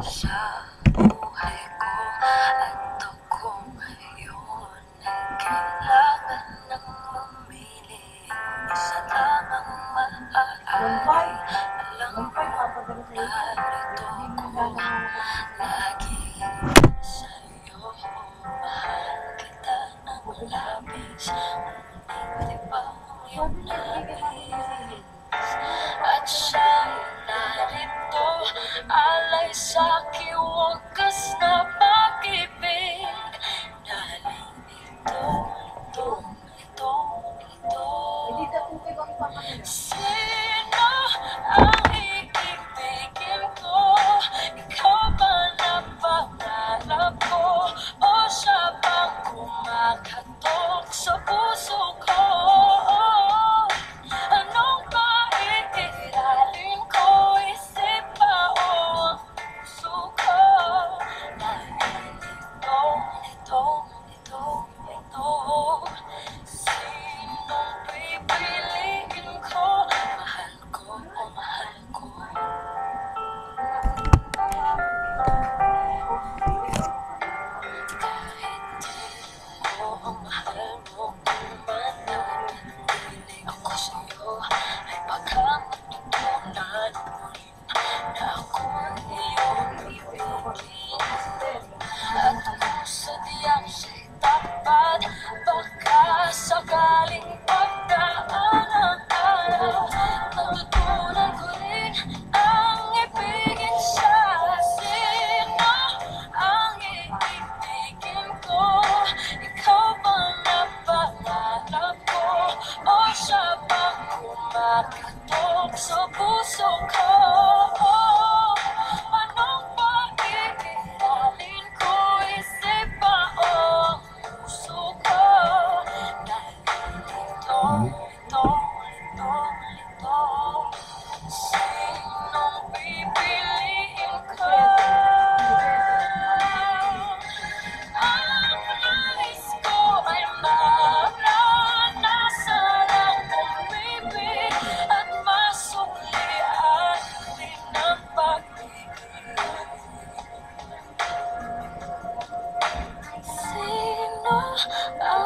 sa buhay ko At ako ngayon ay kailangan ng mamili Isa lamang maaari Alam mo, narito ko Lagi sa'yo Mahal kita ng labis Ngunit di ba yung nais At siyang narito alay sa kiwakas na pag-ibig Daling ito, ito, ito, ito Sino ang iibigin ko? Ikaw ba na pangarap ko? O siya bang kumakato? I'm so cool, so cold. Oh.